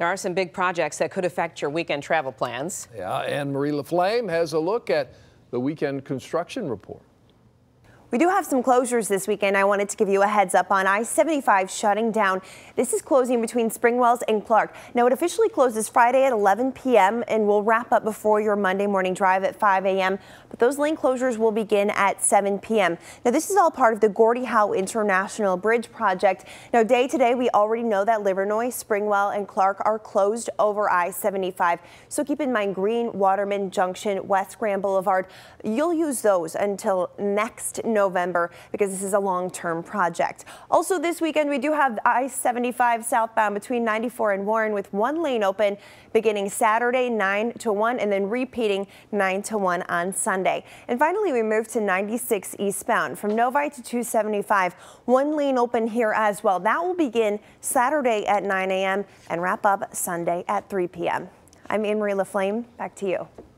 There are some big projects that could affect your weekend travel plans. Yeah, and Marie LaFlame has a look at the weekend construction report. We do have some closures this weekend. I wanted to give you a heads up on I-75 shutting down. This is closing between Springwells and Clark. Now it officially closes Friday at 11 p.m. and will wrap up before your Monday morning drive at 5 a.m. But those lane closures will begin at 7 p.m. Now this is all part of the Gordie Howe International Bridge project. Now day to day we already know that Livernois, Springwell and Clark are closed over I-75. So keep in mind Green, Waterman Junction, West Grand Boulevard. You'll use those until next November. November because this is a long-term project. Also this weekend, we do have I-75 southbound between 94 and Warren with one lane open beginning Saturday 9 to 1 and then repeating 9 to 1 on Sunday. And finally, we move to 96 eastbound from Novi to 275. One lane open here as well. That will begin Saturday at 9 a.m. and wrap up Sunday at 3 p.m. I'm Anne Marie LaFlame. Back to you.